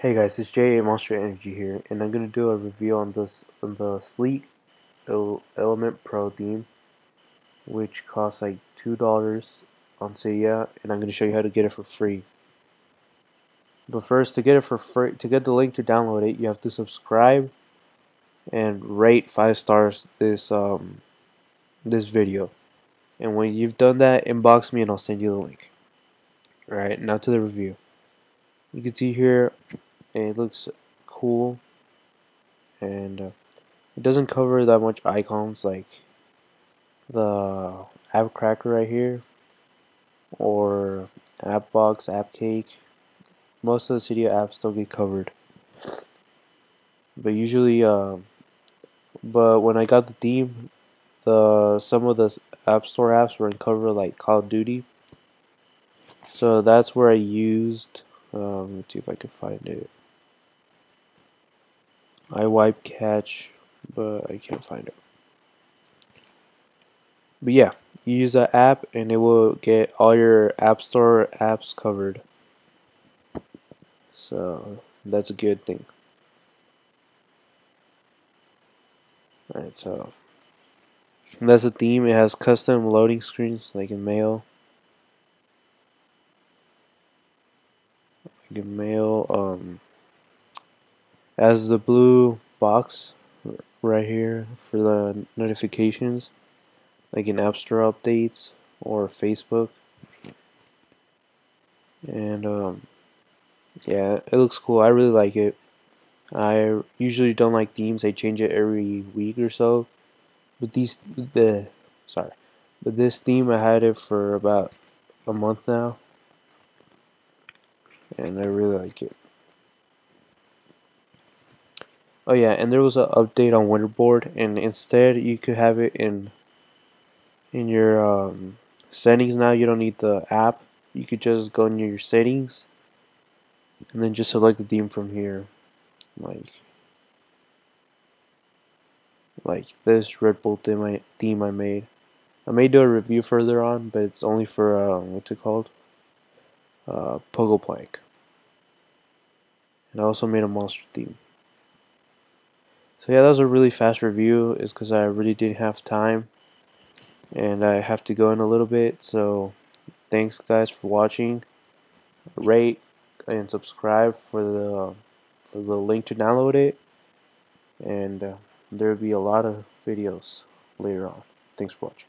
Hey guys, it's JA Monster Energy here, and I'm gonna do a review on this on the Sleek Element Pro theme, which costs like two dollars on Cydia, and I'm gonna show you how to get it for free. But first, to get it for free, to get the link to download it, you have to subscribe and rate five stars this um this video. And when you've done that, inbox me and I'll send you the link. Alright, now to the review. You can see here it looks cool. And uh, it doesn't cover that much icons like the app cracker right here or app box app cake. Most of the Cydia apps don't get covered. But usually uh, but when I got the theme the some of the app store apps were in cover like Call of Duty. So that's where I used um, let's see if I can find it I wipe catch, but I can't find it. But yeah, you use that app and it will get all your App Store apps covered. So that's a good thing. Alright, so that's the theme. It has custom loading screens like in Mail. Like in Mail, um, as the blue box right here for the notifications like in App Store updates or Facebook. And um, yeah it looks cool. I really like it. I usually don't like themes. I change it every week or so. But these the sorry. But this theme I had it for about a month now. And I really like it Oh yeah, and there was an update on Winterboard, and instead you could have it in in your um, settings. Now you don't need the app. You could just go in your settings, and then just select the theme from here, like like this Red Bull theme I theme I made. I may do a review further on, but it's only for uh, what's it called? Uh, Pogo Plank. And I also made a monster theme. So yeah, that was a really fast review. Is because I really didn't have time, and I have to go in a little bit. So thanks guys for watching. Rate and subscribe for the for the link to download it, and uh, there will be a lot of videos later on. Thanks for watching.